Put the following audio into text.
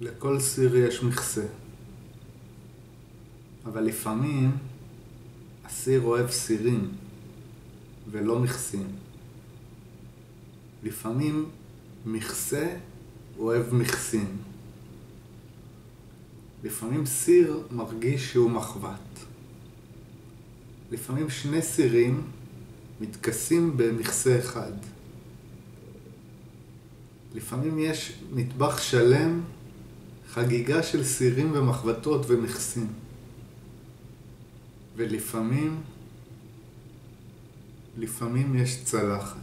לכל סיר יש מכסה. אבל לפעמים הסיר אוהב סירים ולא מכסים. לפעמים מכסה אוהב מכסים. לפעמים סיר מרגיש שהוא מחבת. לפעמים שני סירים מתכסים במכסה אחד. לפעמים יש מטבח שלם, חגיגה של סירים ומחבטות ומכסים. ולפעמים, לפעמים יש צלחת.